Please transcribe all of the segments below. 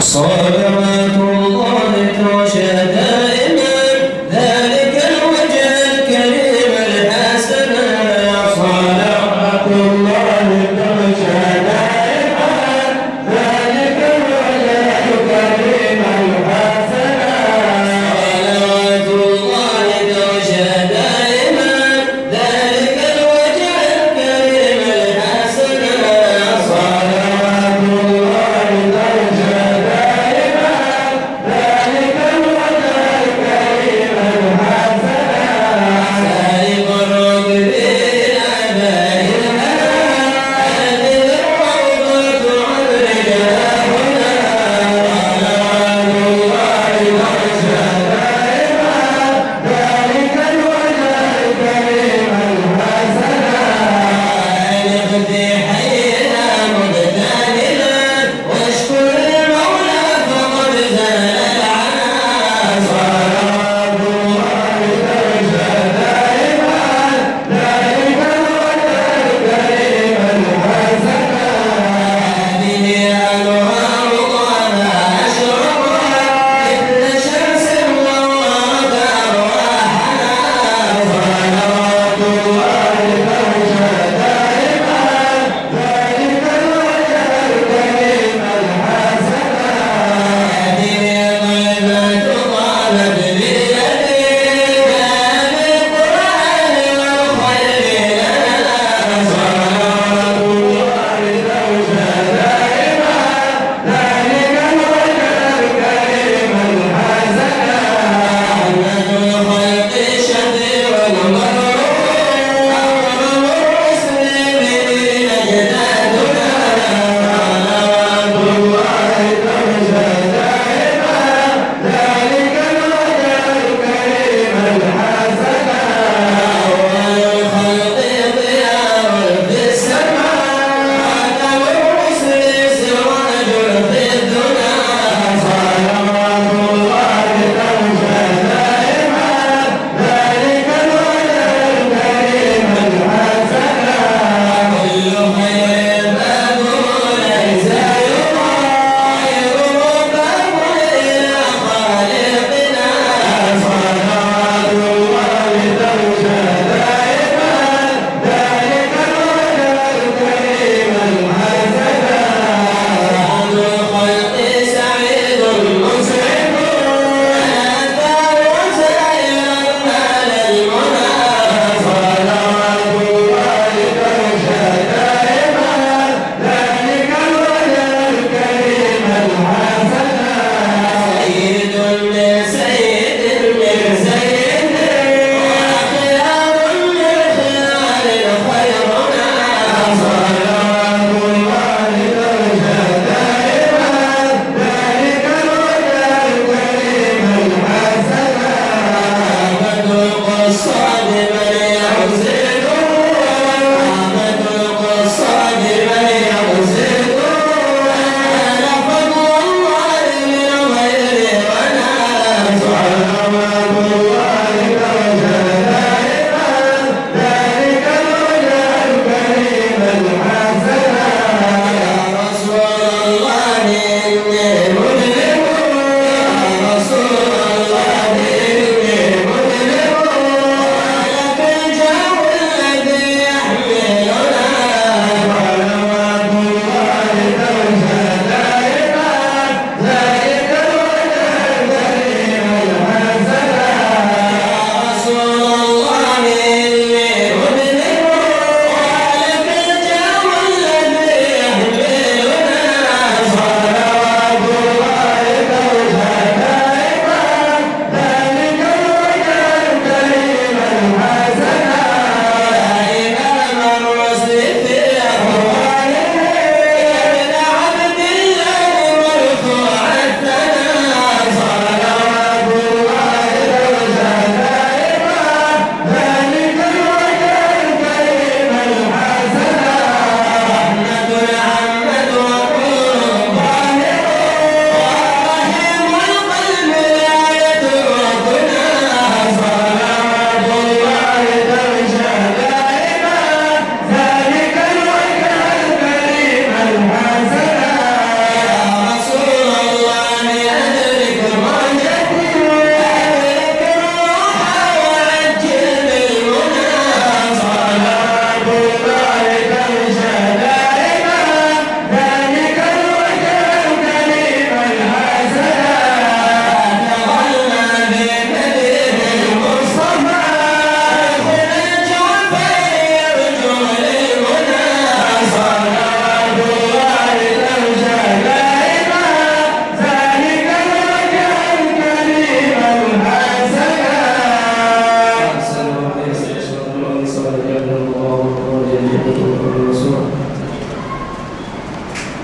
Só ela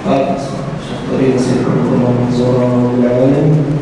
قالت شيخ طريق سيكون الله منزورا رب العالمين